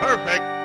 Perfect.